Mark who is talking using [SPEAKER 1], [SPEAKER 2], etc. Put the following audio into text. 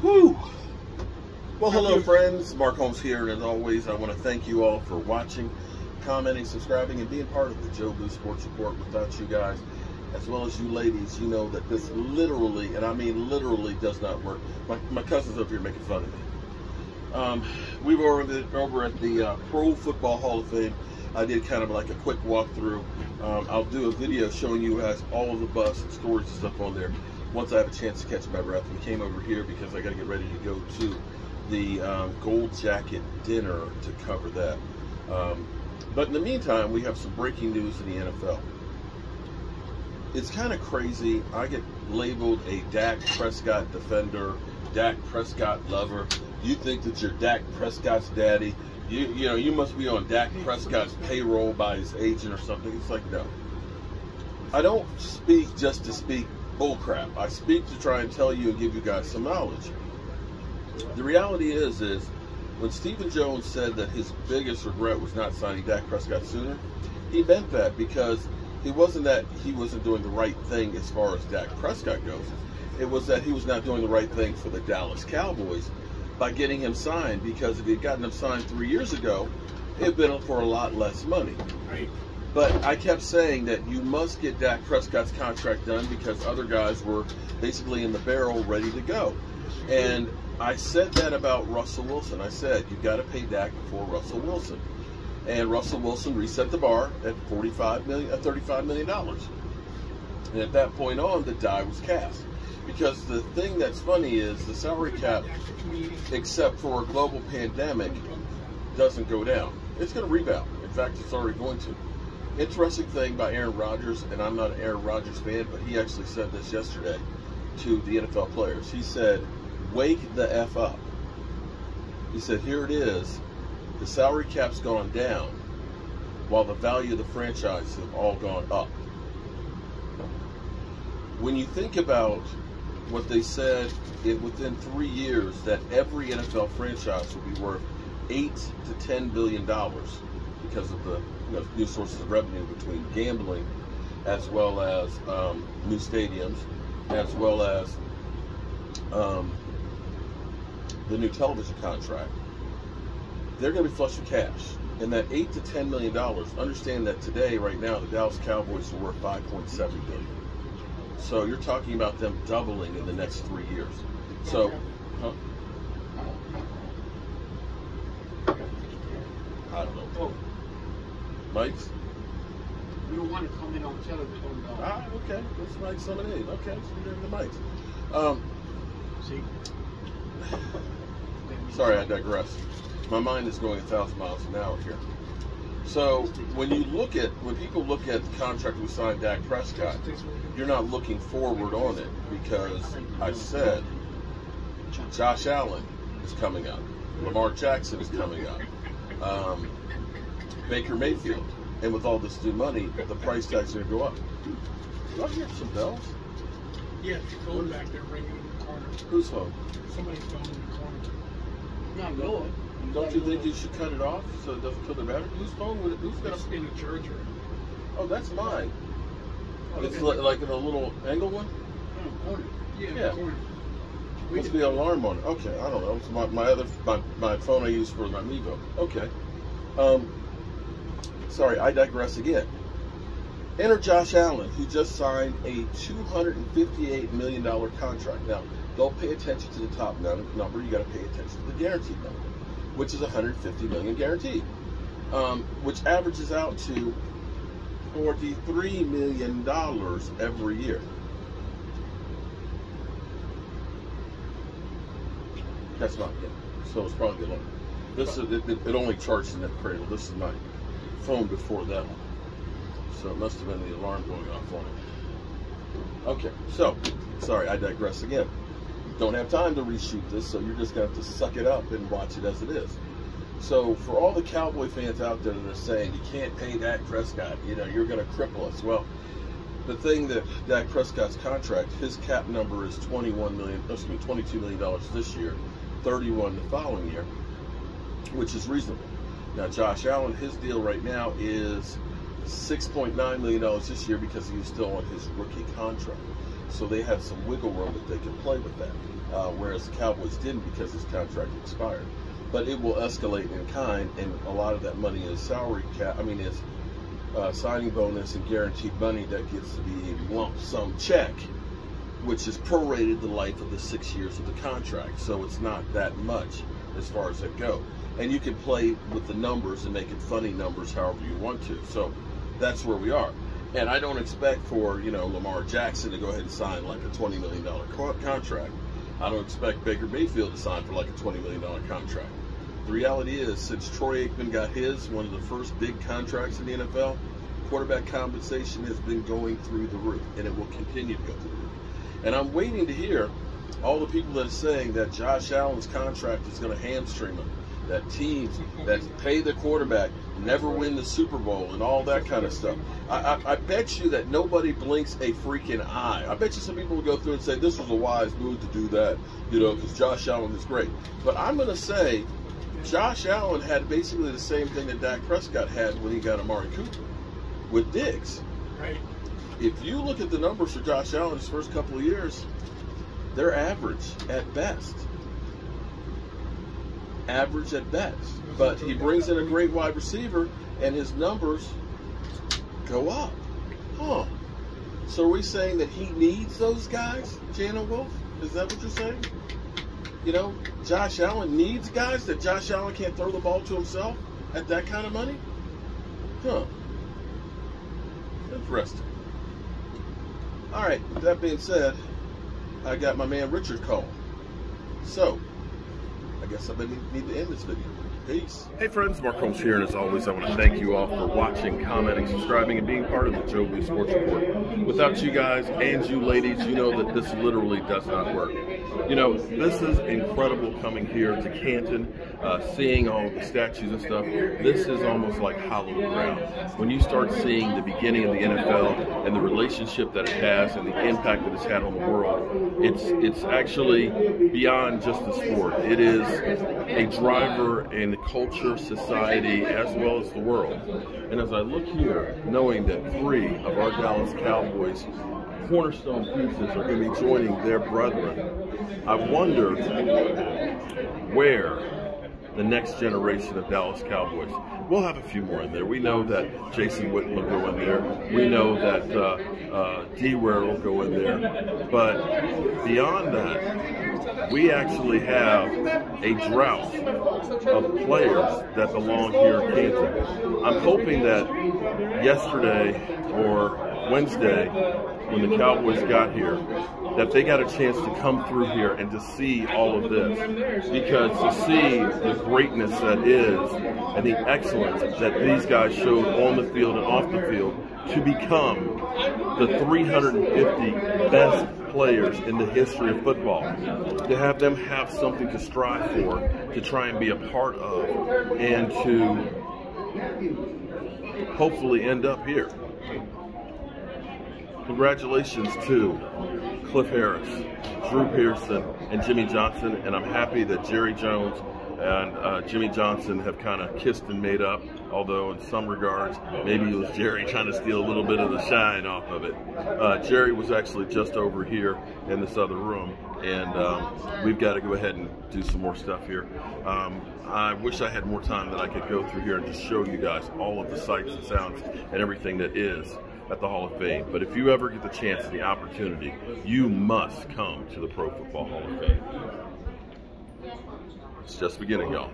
[SPEAKER 1] Whew. Well, hello, friends. Mark Holmes here, and as always, I want to thank you all for watching, commenting, subscribing, and being part of the Joe Blue Sports Report. Without you guys, as well as you ladies, you know that this literally, and I mean literally, does not work. My, my cousin's up here making fun of me. Um, we were over at the uh, Pro Football Hall of Fame. I did kind of like a quick walkthrough. Um, I'll do a video showing you guys all of the bus and stories and stuff on there once I have a chance to catch my breath. We came over here because I got to get ready to go to the um, Gold Jacket dinner to cover that. Um, but in the meantime, we have some breaking news in the NFL. It's kind of crazy. I get labeled a Dak Prescott defender, Dak Prescott lover. You think that you're Dak Prescott's daddy. You, you know, you must be on Dak Prescott's payroll by his agent or something. It's like, no. I don't speak just to speak bullcrap. I speak to try and tell you and give you guys some knowledge. The reality is, is when Stephen Jones said that his biggest regret was not signing Dak Prescott sooner, he meant that because it wasn't that he wasn't doing the right thing as far as Dak Prescott goes. It was that he was not doing the right thing for the Dallas Cowboys by getting him signed because if he had gotten him signed three years ago, it had been for a lot less money.
[SPEAKER 2] Right.
[SPEAKER 1] But I kept saying that you must get Dak Prescott's contract done because other guys were basically in the barrel ready to go. And I said that about Russell Wilson. I said, you've got to pay Dak before Russell Wilson. And Russell Wilson reset the bar at $45 million, at $35 million. And at that point on, the die was cast. Because the thing that's funny is the salary cap, except for a global pandemic, doesn't go down. It's going to rebound. In fact, it's already going to. Interesting thing by Aaron Rodgers, and I'm not an Aaron Rodgers fan, but he actually said this yesterday to the NFL players. He said, wake the F up. He said, here it is. The salary cap's gone down while the value of the franchise have all gone up. When you think about what they said it, within three years that every NFL franchise will be worth eight to ten billion dollars because of the you know, new sources of revenue between gambling as well as um, new stadiums as well as um, the new television contract, they're going to be flush with cash. And that eight to ten million dollars. Understand that today, right now, the Dallas Cowboys are worth five point seven billion. So you're talking about them doubling in the next three years. So, huh? I don't know.
[SPEAKER 2] Oh, we don't want to comment on television. though.
[SPEAKER 1] Ah, okay. It's Mike's lemonade. Okay, so we're doing the Mike's. Um,
[SPEAKER 2] See?
[SPEAKER 1] Sorry, I digress. My mind is going a thousand miles an hour here. So when you look at when people look at the contract we signed Dak Prescott, you're not looking forward on it because I said Josh Allen is coming up, Lamar Jackson is coming up, um, Baker Mayfield, and with all this new money, the price tag's are going to go up. Do I hear some bells?
[SPEAKER 2] Yeah, the phone back there ringing in the corner.
[SPEAKER 1] Whose phone?
[SPEAKER 2] Somebody's phone in the corner.
[SPEAKER 3] Not really.
[SPEAKER 1] Don't you think you should cut it off so it doesn't kill the battery? Whose phone would it? Who's got
[SPEAKER 2] It's
[SPEAKER 1] a?
[SPEAKER 2] in the charger.
[SPEAKER 1] Oh, that's mine.
[SPEAKER 2] Oh,
[SPEAKER 1] It's
[SPEAKER 2] okay.
[SPEAKER 1] like in a little angle one.
[SPEAKER 2] Yeah, in
[SPEAKER 1] Yeah.
[SPEAKER 2] the corner. We
[SPEAKER 1] Must be an alarm on it. Okay, I don't know. It's my, my other my, my phone I use for my Mevo. Okay. Um, sorry, I digress again. Enter Josh Allen, who just signed a $258 million contract. Now, don't pay attention to the top num- number. You got to pay attention to the guaranteed number, which is 150 million guaranteed, um, which averages out to 43 million dollars every year. That's not it. So it's probably the one. This is it, it, only charges in that cradle. This is my phone before that one. So it must have been the alarm going off on it. Okay, so sorry, I digress again. Don't have time to reshoot this, so you're just gonna have to suck it up and watch it as it is. So for all the Cowboy fans out there that are saying you can't pay Dak Prescott, you know, you're gonna cripple us. Well, the thing that Dak Prescott's contract, his cap number is 21 million, oh, excuse me, 22 million dollars this year, 31 the following year, which is reasonable. Now Josh Allen, his deal right now is 6.9 million dollars this year because he's still on his rookie contract. So they have some wiggle room that they can play with that. Uh, whereas the Cowboys didn't because his contract expired. But it will escalate in kind, and a lot of that money is salary cap. I mean, is uh, signing bonus and guaranteed money that gets to be a lump sum check, which is prorated the life of the six years of the contract. So it's not that much as far as it go. And you can play with the numbers and make it funny numbers however you want to. So that's where we are. And I don't expect for, you know, Lamar Jackson to go ahead and sign like a $20 million contract. I don't expect Baker Mayfield to sign for like a $20 million contract. The reality is, since Troy Aikman got his, one of the first big contracts in the NFL, quarterback compensation has been going through the roof, and it will continue to go through the roof. And I'm waiting to hear all the people that are saying that Josh Allen's contract is going to hamstring him, that teams that pay the quarterback never win the Super Bowl and all that kind of stuff. I, I, I, bet you that nobody blinks a freaking eye. I bet you some people will go through and say this was a wise move to do that, you know, because Josh Allen is great. But I'm going to say Josh Allen had basically the same thing that Dak Prescott had when he got Amari Cooper with Diggs.
[SPEAKER 2] Right.
[SPEAKER 1] If you look at the numbers for Josh Allen his first couple of years, they're average at best. Average at best. But he brings in a great wide receiver, and his numbers go up. Huh. So are we saying that he needs those guys, Jana Wolf? Is that what you're saying? You know, Josh Allen needs guys that Josh Allen can't throw the ball to himself at that kind of money? Huh. Interesting. All right, that being said, I got my man Richard call. So, guess I need to end this video. Peace. Hey friends, Mark Holmes here, and as always, I want to thank you all for watching, commenting, subscribing, and being part of the Joe Blue Sports Report. Without you guys and you ladies, you know that this literally does not work. You know, this is incredible coming here to Canton, uh, seeing all the statues and stuff. This is almost like hallowed ground. When you start seeing the beginning of the NFL and the relationship that it has and the impact that it's had on the world, it's it's actually beyond just the sport. It is a driver in the culture, society, as well as the world. And as I look here, knowing that three of our Dallas Cowboys cornerstone pieces are going to be joining their brethren, I wonder where the next generation of Dallas Cowboys. We'll have a few more in there. We know that Jason Witten will go in there. We know that uh, uh, D-Ware will go in there. But beyond that, we actually have a drought of players that belong here in Canton. I'm hoping that yesterday or Wednesday, when the Cowboys got here, that they got a chance to come through here and to see all of this. Because to see the greatness that is and the excellence that these guys showed on the field and off the field to become the 350 best players in the history of football. To have them have something to strive for, to try and be a part of, and to hopefully end up here. Congratulations to Cliff Harris, Drew Pearson, and Jimmy Johnson, and I'm happy that Jerry Jones and uh, Jimmy Johnson have kind of kissed and made up, although in some regards, maybe it was Jerry trying to steal a little bit of the shine off of it. Uh, Jerry was actually just over here in this other room, and um, we've got to go ahead and do some more stuff here. Um, I wish I had more time that I could go through here and just show you guys all of the sights and sounds and everything that is at the Hall of Fame. But if you ever get the chance the opportunity, you must come to the Pro Football Hall of Fame. It's just beginning, y'all.